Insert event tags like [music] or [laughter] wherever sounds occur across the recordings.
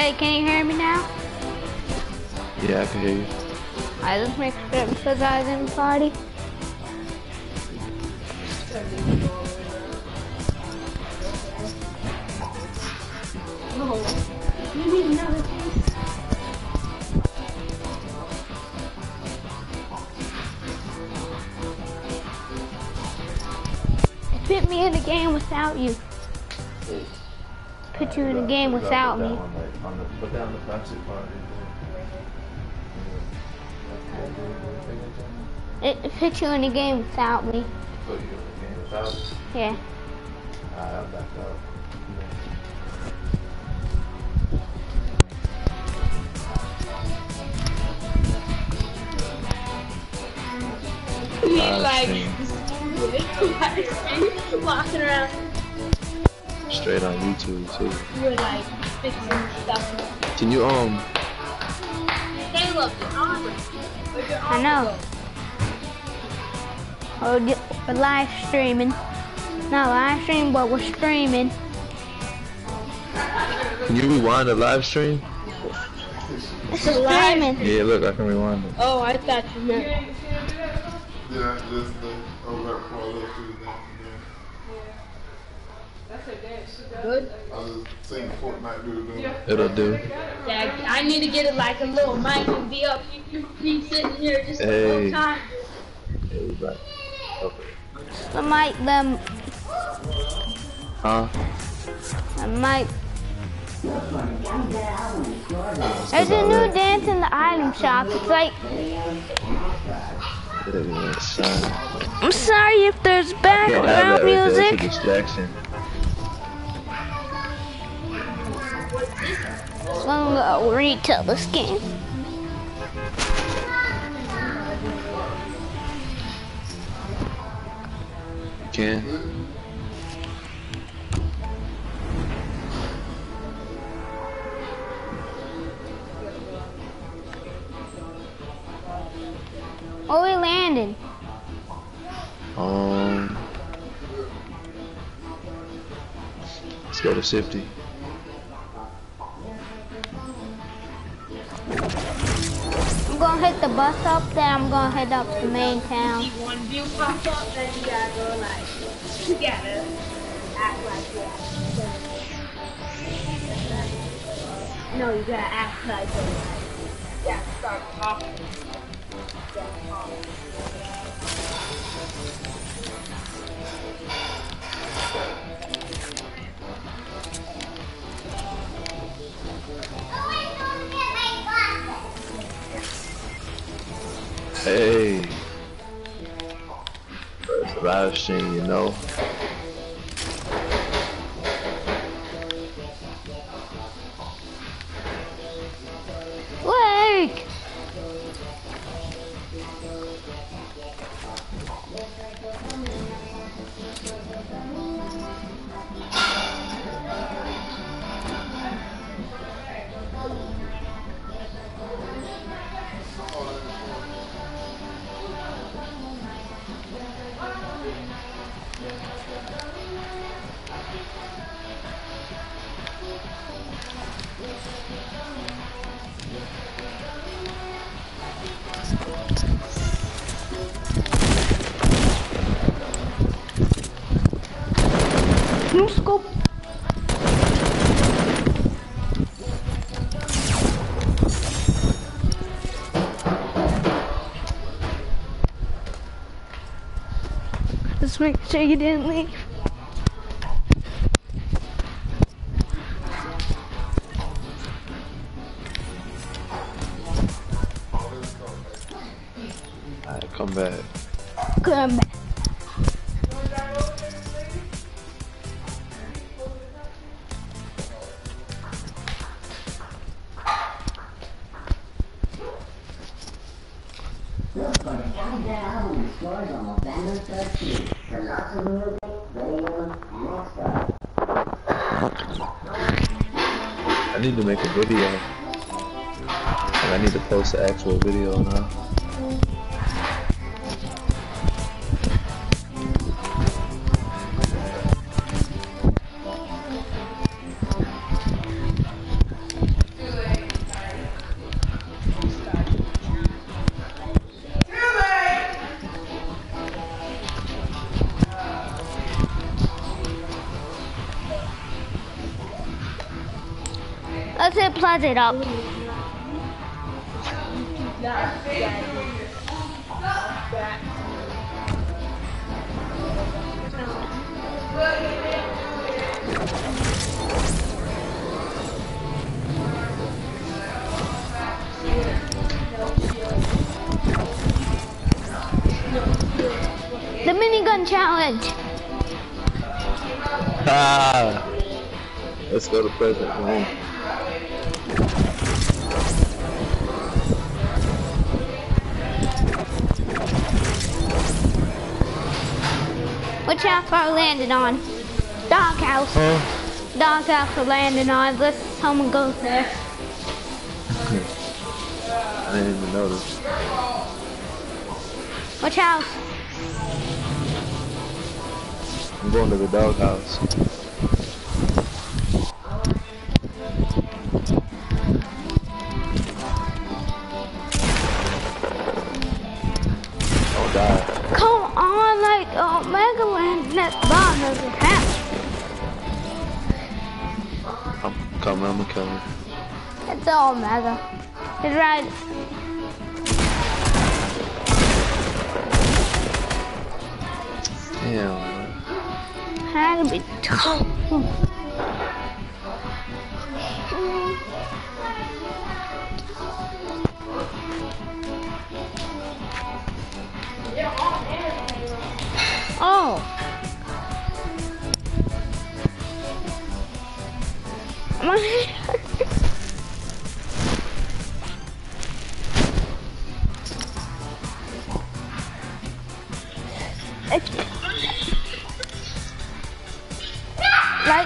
Hey, can you hear me now? Yeah, I can hear you. I just make sure because I was in the party. Put down the plastic part. It put you in the game without me. Put you in the game without. Yeah. Alright, I'm back up. We Live [laughs] like stream. [laughs] walking around. Straight on YouTube too. We're like fixing stuff. Can you um? Caleb, your armor. I know. go? We're, live streaming. Not live stream, but we're streaming. Can you rewind the live stream? It's a streaming. Yeah, look, I can rewind it. Oh, I thought you meant. Yeah, just the over for a little few Good. I just seen Fortnite do the. It'll do. Yeah, I need to get it like a little mic and be up. You be sitting here just the Hey. whole time. Yeah, we back. Okay. The mic, the, Huh? the mic. There's a new dance in the item shop. It's like, It is, son. I'm sorry if there's Can't have that background right there. It's a music. distraction. I'm gonna retell this game. Can. Where we landed? Um. Let's go to Shifty. The bus stop, then I'm gonna head up to main town. One view pop up, then you gotta go like, act like that. No, you gotta act like that. You gotta start talking. Hey. Stream, you know. Just make sure you didn't leave. What's it plus it up? The minigun challenge. Ah! Let's go to President home. Are landing on? Doghouse. Huh? Doghouse we're landing on. Let's someone goes there. I didn't even notice. Which house? I'm going to the doghouse. Next bomb doesn't happen. I'm coming, I'm coming. It's all Mega. It's right. Damn. Had to be tough. Oh. Like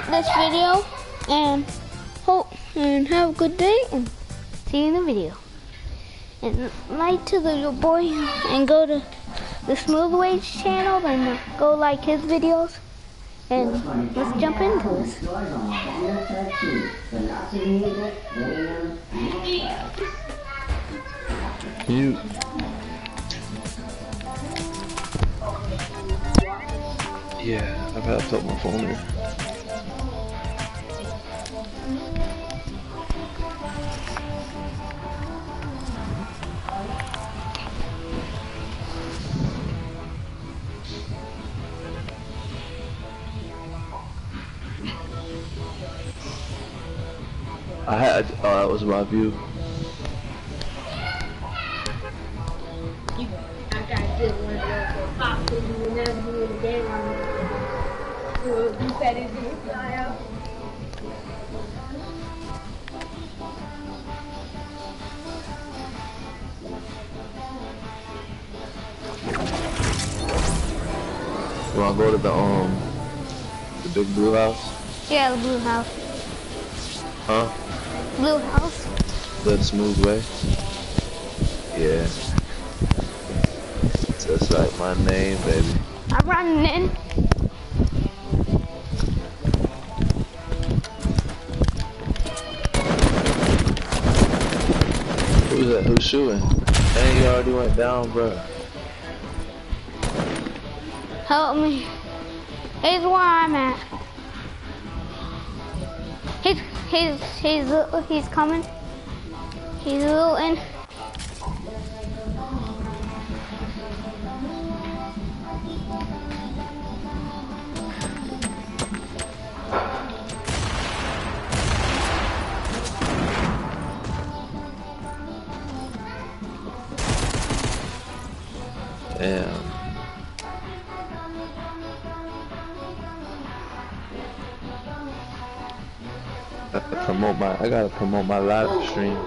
this video and hope and have a good day and see you in the video. And like to the boy and go to the Smooth Waves channel and go like his videos. And let's jump into this. You. Yeah, I've had to put my phone here. I had, oh, that was my view. You, I got this one of those pop to you and never do it again. Well, You said it's gonna fly out. You wanna go to the um the big blue house? Yeah, the blue house. Huh? Blue house. The smooth way? Yeah. Just like my name, baby. I'm running in. Who's that? Who's shooting? Dang, you already went down, bro. Help me. Here's where I'm at. He's he's he's coming. He's looting. Damn. My I gotta promote my live stream.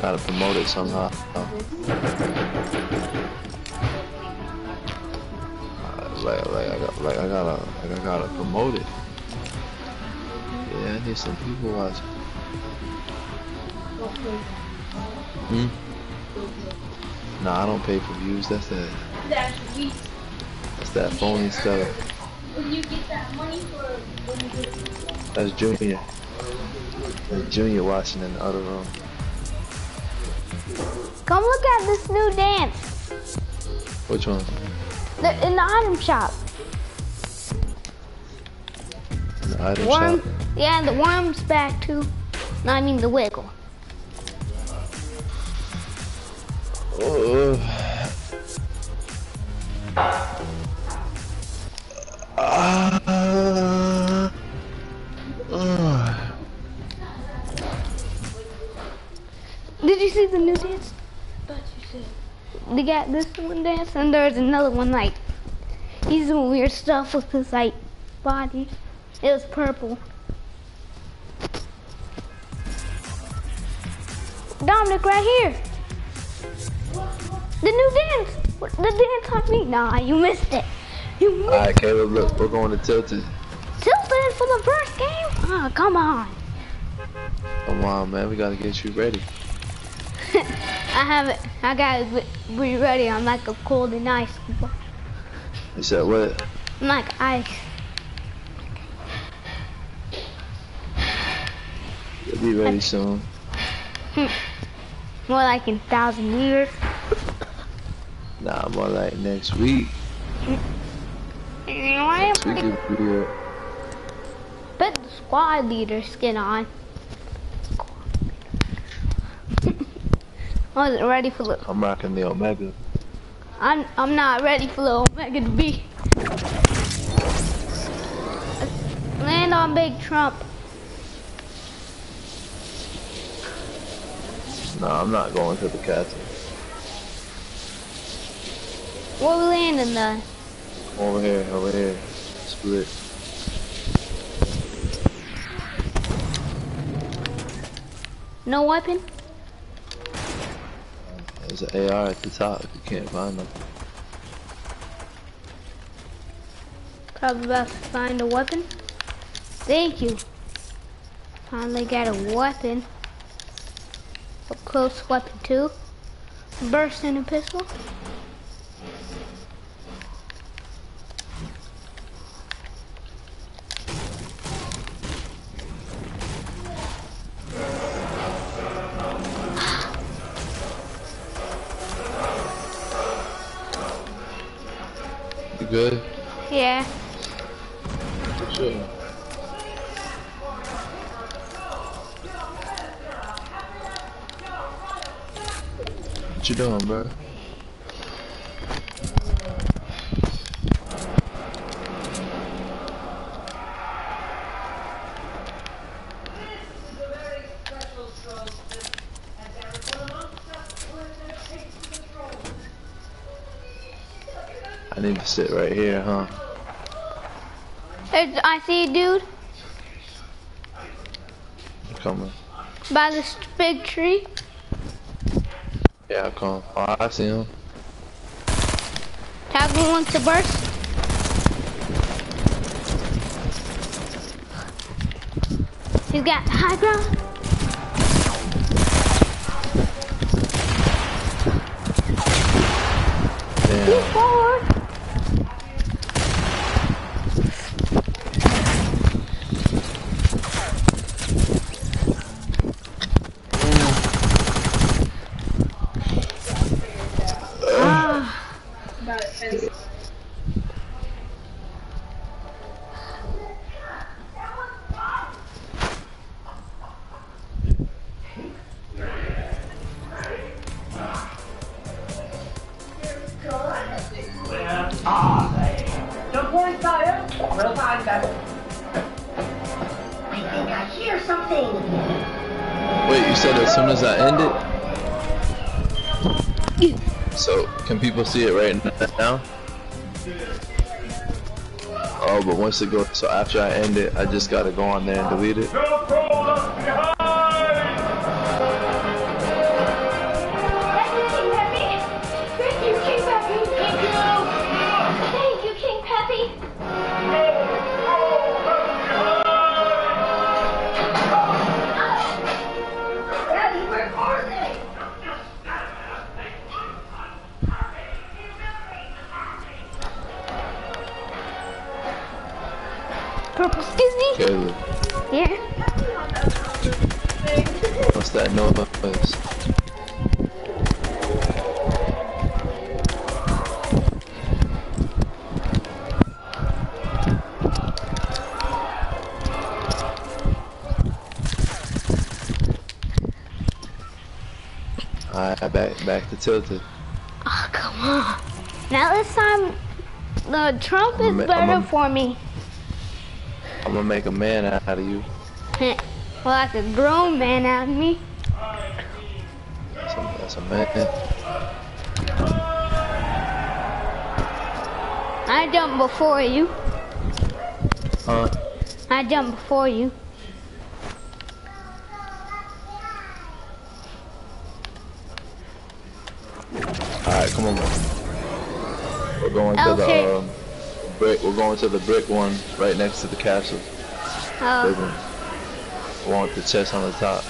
Gotta promote it somehow. Uh, Like, like I got, like I gotta, like I gotta promote it. Yeah, I need some people watching. Hmm. Nah, I don't pay for views. That's that. That's. That's that phony stuff. When you get that money for when you get That's Junior. That's Junior watching in the other room. Come look at this new dance. Which one? The, in the item shop. The item Worm. shop. Yeah, the worm's back too. No, I mean the wiggle. And there's another one like he's doing weird stuff with his like body. It was purple. Dominic, right here. The new dance. The dance on me. Nah, you missed it. You missed Alright, Caleb, look, we're going to Tilted. Tilted for the first game. Oh, come on. Come on, man, we gotta get you ready. [laughs] I have it. I gotta be- be ready. I'm like a cold and ice. You that what? I'm like ice. You'll be ready soon. Hmm. More like in thousand years. Nah, more like next week. Next week Put you'll be here. the squad leader skin on. I wasn't ready for the. I'm rocking the Omega. I'm I'm not ready for the Omega to be. Land on Big Trump. No, I'm not going to the castle. Where we landing then? Over here, over here. Split. No weapon? There's an AR at the top if you can't find them. Probably about to find a weapon. Thank you. Finally got a weapon. A close weapon too. Bursting a pistol. I need to sit right here, huh? There's, I see a dude I'm coming. by this big tree. Yeah, I come. Oh, I see him. Tag me wants to burst. He's got high ground. Sire. Well done. I think I hear something. Wait, you said as soon as I end it? So, can people see it right now? Oh, but once it goes, so after I end it, I just gotta go on there and delete it. Yeah. Here. What's that noise? Alright, back back to tilted. Oh come on. Now this time the Trump is I'm, better I'm, for me. I'm gonna make a man out of you. [laughs] well, like a grown man out of me. That's a, that's a man. I jumped before you. Huh? I jumped before you. Brick. We're going to the brick one right next to the castle. Oh, one. The one with the chest on the top.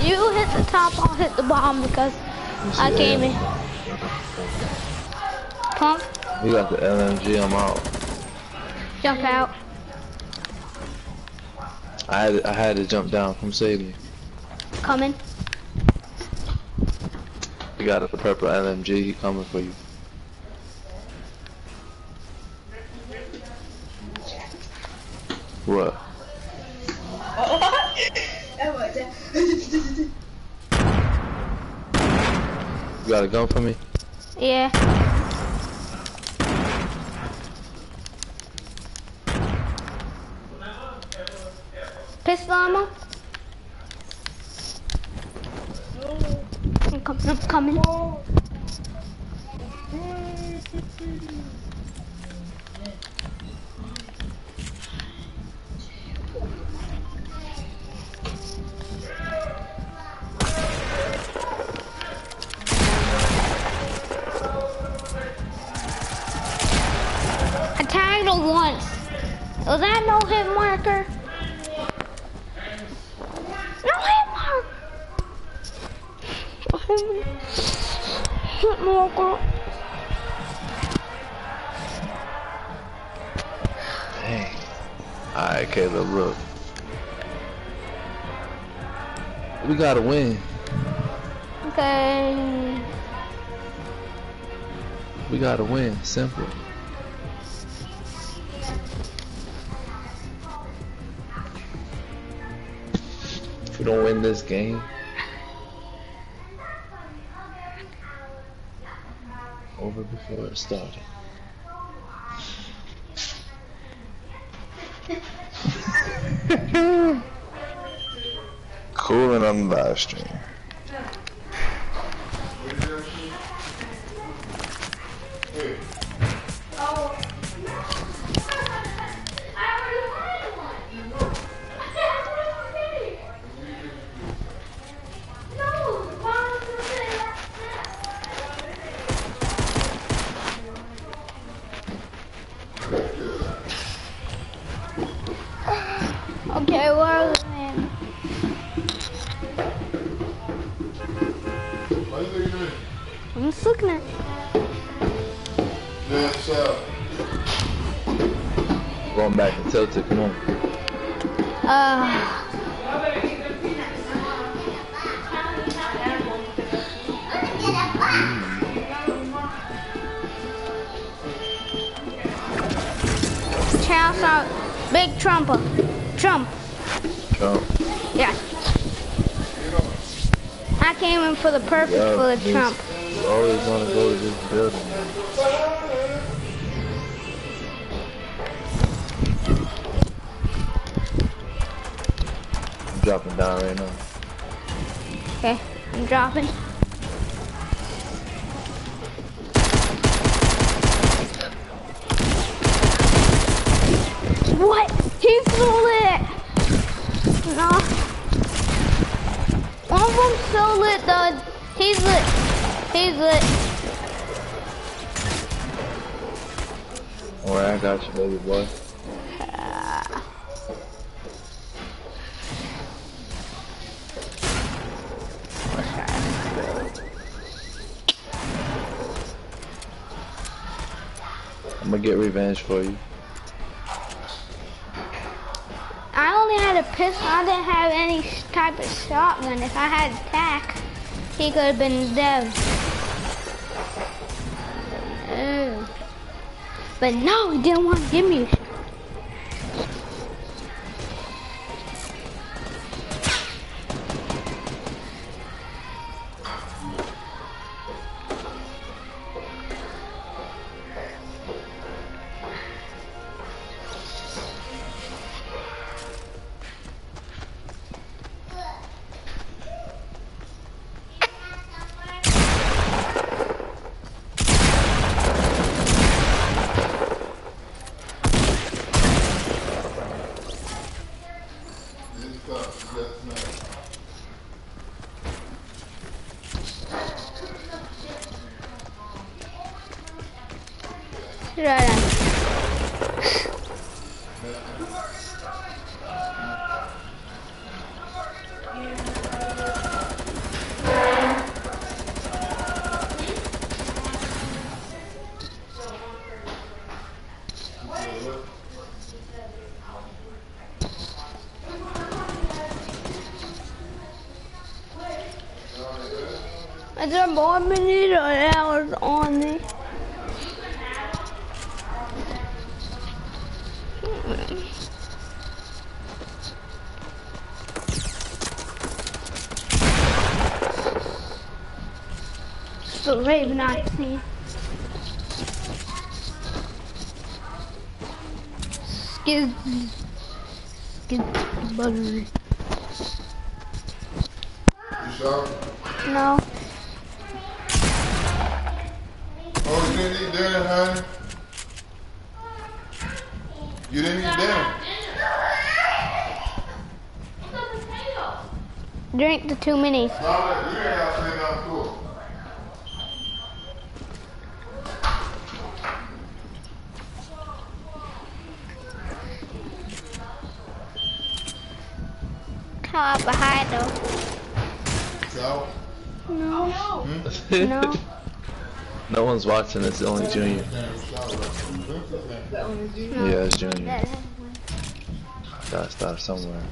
you hit the top, I'll hit the bottom because I came in. Pump, You got the LMG. I'm out. jump out. I had I had to jump down. Come save me. Coming. You got a purple LMG. He coming for you. What? [laughs] You got a gun for me? Yeah. We gotta win. Okay. We gotta win. Simple. If we don't win this game, over before it started. On the live stream. Yeah, so, Going back to Tilted, come on. Uh, Charles out. Big Trumper. Trump. Trump. Yeah. I came in for the purpose Yeah, for the Trump. You always wanna go to this building. I'm right now. Okay, I'm dropping. What? He stole it! No. One of them stole it, though. He's lit. He's lit. Alright, I got you, baby boy. Gonna get revenge for you. I only had a pistol. I didn't have any type of shotgun. If I had tack, he could have been dead. Oh. But no, he didn't want to give me. A shot. Right on. Is there more minute or hours on there? So Raven I see. Skid Skid buttery. You sure? No. Oh, you didn't eat dinner, honey? You didn't eat dinner? Drink the two minis. Mama, you ain't got to say nothing to her. Carbohydrate. So, No. No. [laughs] no one's watching. It's the only Junior. Yeah, it's Junior. Gotta start somewhere.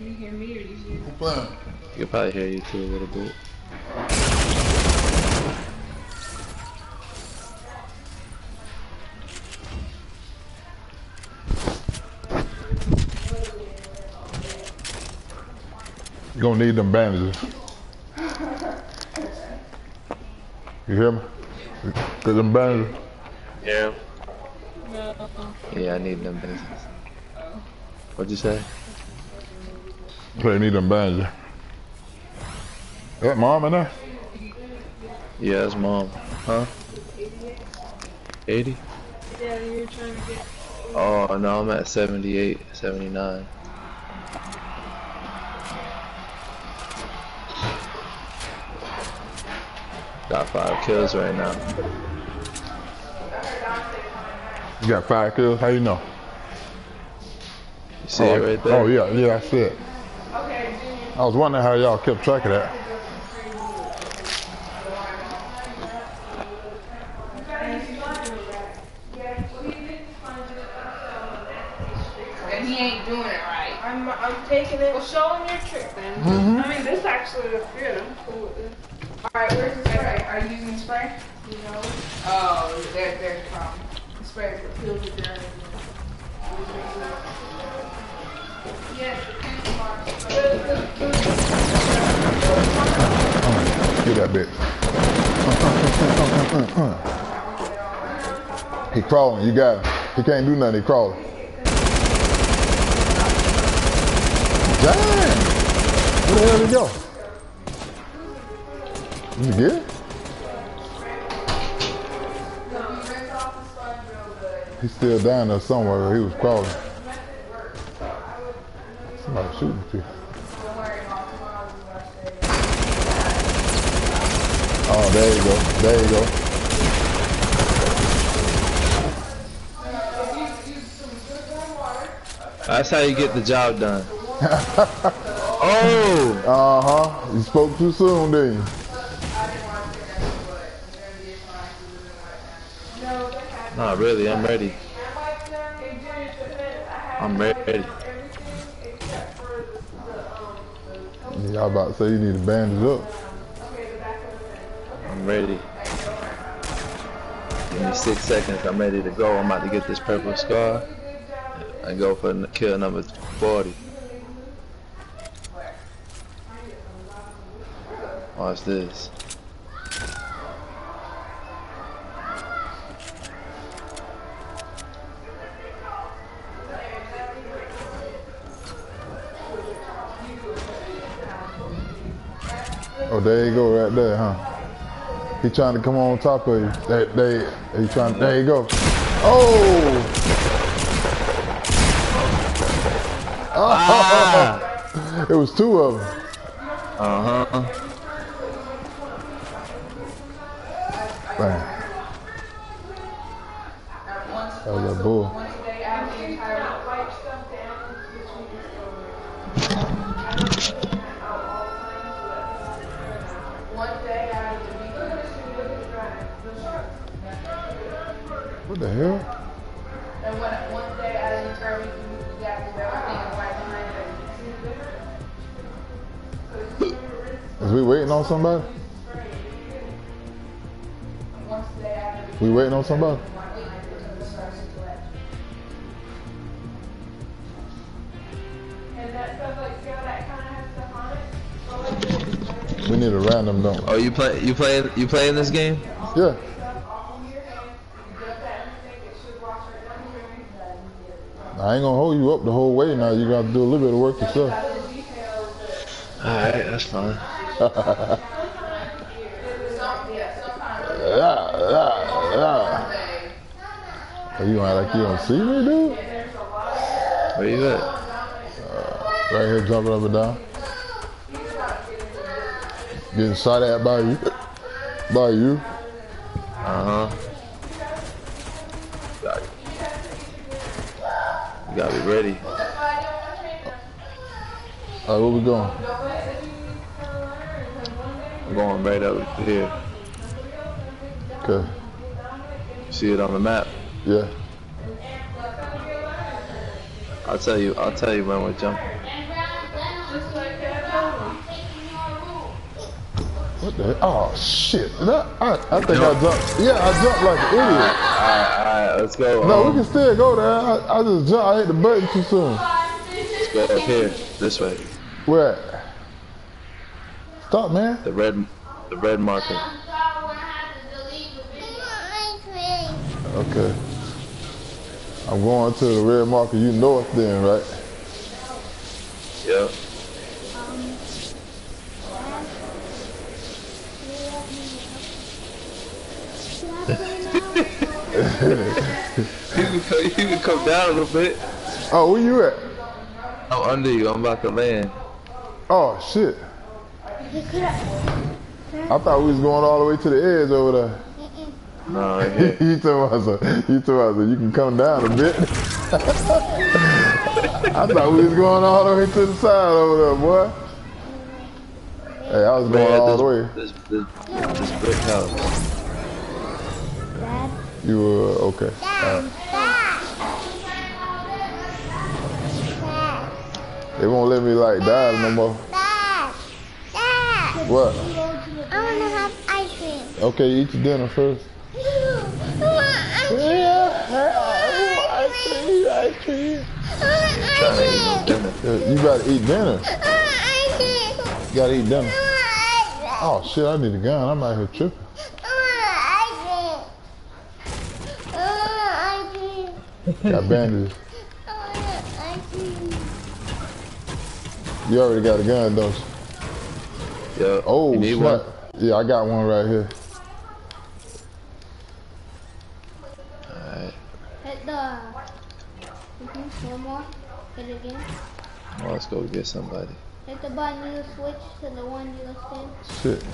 Can you hear me or you playing? You can probably hear you too a little bit. You gonna need them bandages. You hear me? Get them bandages. Yeah. Yeah, I need them bandages. What'd you say? You need them bandages. That mom in there? Yeah, it's mom. Huh? 80? Yeah, you're trying to get. Oh, no, I'm at 78, 79. Got five kills right now. You got five kills? How you know? You see oh, it right there? Oh yeah, yeah, I see it. I was wondering how y'all kept track of that. And he ain't doing it right. I'm, I'm taking it. Well, show him your trick then. Mm-hmm. I mean, this actually looks good. I'm cool with this. All right, where's the spray? Are you using spray? You. Oh, there, there's the problem. The spray is what the germs. Yes, Get that bit. [laughs] he crawling. You got him. He can't do nothing. He crawling. Dang! Where the hell did he go? Did you get it? He's still down there somewhere he was crawling. Somebody shooting at Oh, there you go. There you go. That's how you get the job done. [laughs] oh! Uh huh. You spoke too soon, didn't you? Not really, I'm ready. I'm ready. Y'all about to say you need to bandage up. I'm ready. Give me six seconds, I'm ready to go. I'm about to get this purple scar and go for kill number 40. Watch this. Oh, there you go, right there, huh? He trying to come on top of you. They, they, he trying. There you go. Oh! Ah! [laughs] It was two of them. Uh huh. Somebody? Once a day out of the We waiting on somebody? And that stuff like see how that kind of has stuff on it. We need a random dump. Oh, you play? You play? You playing this game? Yeah. I ain't gonna hold you up the whole way now. You gotta do a little bit of work yourself. All right, that's fine. Yeah, yeah, yeah. You act like you don't see me, dude? Where you at? Right here, jumping up and down. Getting shot at by you. By you. Uh huh. You gotta be ready. All right, where we going? I'm going right over here. Okay. See it on the map. Yeah. I'll tell you. I'll tell you when we're jumping. What the Oh, shit. That, I, I think I jumped. Yeah, I jumped like an idiot. Alright, alright, let's go. No, we um, can still go there. I, I just jumped. I hit the button too soon. let's go up here. This way. Where? At? Stop, man. The red, the red marker. Okay. I'm going to the red marker. You north then, right? Yep. You can, come, you can come down a little bit. Oh, where you at? I'm under you. I'm about to land. Oh, shit. I thought we was going all the way to the edge over there. No, right [laughs] you told us, uh, you told us, uh, you can come down a bit. [laughs] I thought we was going all the way to the side over there, boy. Hey, I was going Man, all the way. this, this, this, this brick house. You were okay. They won't let me like dive no more. Dad, Dad, What? I want to have ice cream. Okay, eat your dinner first. I want ice cream. ice cream. I want ice cream. Dinner. You gotta eat dinner. I want ice cream. You gotta eat dinner. I want ice cream. Oh shit, I need a gun. I'm out here tripping. I want ice cream. I want ice cream. Got bandages. I want ice cream. You already got a gun, don't you? Yeah. Oh, you snap. one? Yeah, I got one right here. Alright. Hit the. Mhm, One more. Hit it again. Well, let's go get somebody. Hit the button you switch to the one you listed. Shit.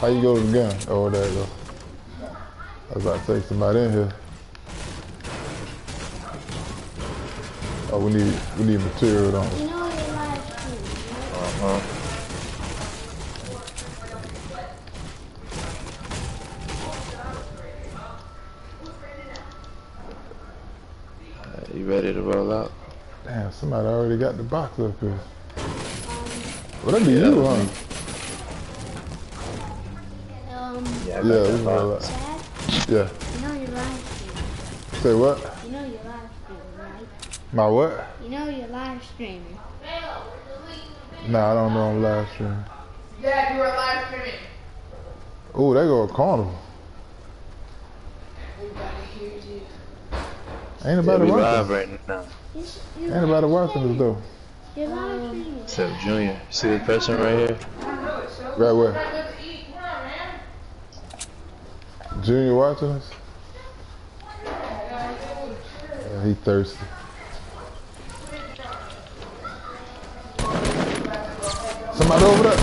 How you go to the gun? Oh, there you go. I was about to take somebody in here. Oh, we need we need material, don't we? You know your live stream, right? Uh huh. Alright, You ready to roll out? Damn, somebody already got the box up here. Well, that be Yeah. you, huh? Um, Yeah, Yeah, we can roll out. Yeah. you know your live stream. Say what? You know your live stream, right? My what? You know your live streaming. Nah, I don't know I'm live streaming. Dad, you are live streaming. Oh, they go a carnival. Ain't Yeah, nobody we watching. live right now. Ain't nobody watching us though. streaming. Except Junior. See this person right here? Right where? Let's eat. Come on, man. Junior watching us? Yeah, he thirsty. Somebody over there.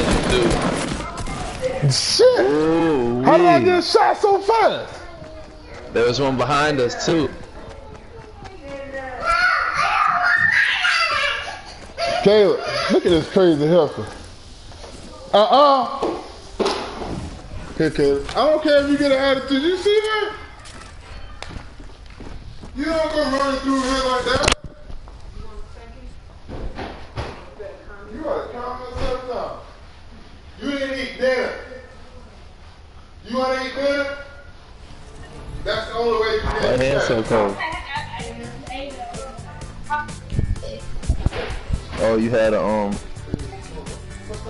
You, dude. Shit! Ooh, How did I get shot so fast? There was one behind us too. Caleb, look at this crazy heifer. Uh-uh. Here, Caleb. I don't care if you get an attitude. You see that? You don't go running through here like that. You gotta calm yourself down. You didn't eat dinner. You wanna eat dinner? That's the only way you can My hand's so cold. Oh, you had a um,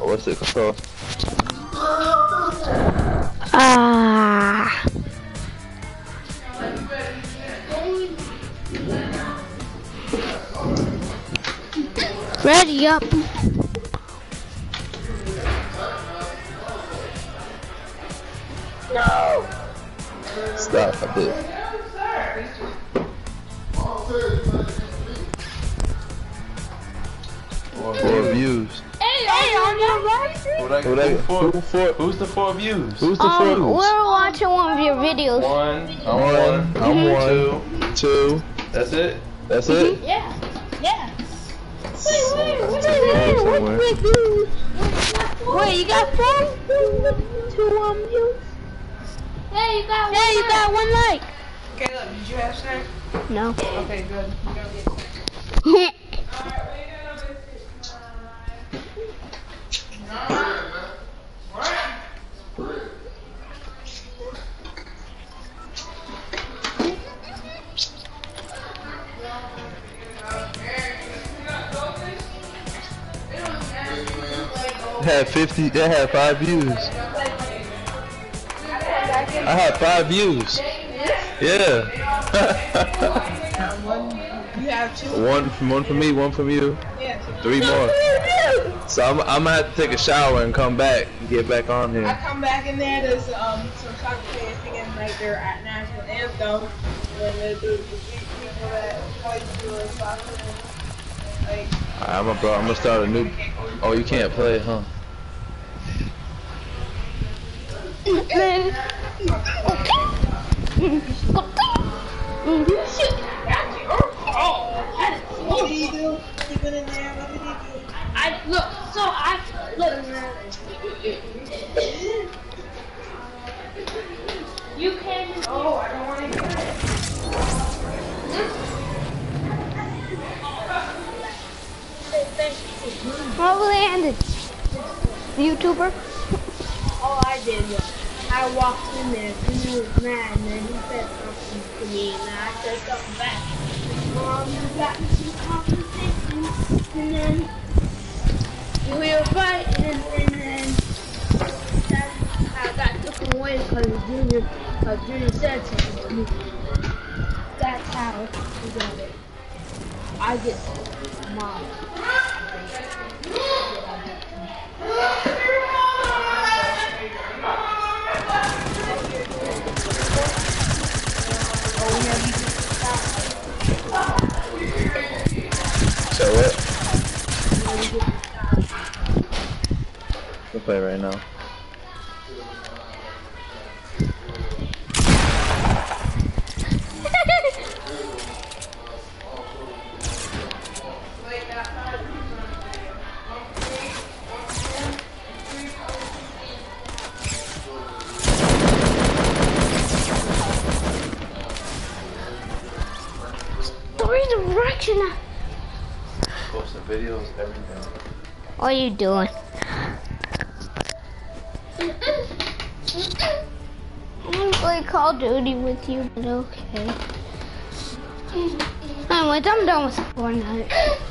what's it called? Ah. Ready up. No. Stop! Did. Right Who they, who, who, four, Who's the four views? who's the Um, four views? we're watching one of your videos. One. I'm One. one. I'm one. Two. Two. That's it. That's it. Yeah. Yeah. Somewhere. Wait, wait. Wait, you got four? Two um views? Yeah, you got Yeah, you got one like. Caleb, did you have snack? No. Okay, good. You gotta get [laughs] had 50, they had five views. I had five views. Yeah. Have [laughs] two. one, one for me, one from you, three more. So I'm, I'm gonna have to take a shower and come back and get back on here. I come back in there, there's um some soccer players singing like their at national anthem. When they do the people that play soccer. Like, I'm gonna, bro, I'm gonna start a new. Oh, you can't play, huh? Do? I look. So I look. You. Oh, I don't want to it. What landed? YouTuber. All I did was I walked in there and he was mad and then he said something to me and I said something back. Um, we got into conversation and then we were fighting and then I got taken away because Junior, because Junior said something to me. That's how we got it. I get mom. So what? We'll play right now. What are you doing? I want to play Call of Duty with you, but okay. Anyways, I'm done with Fortnite.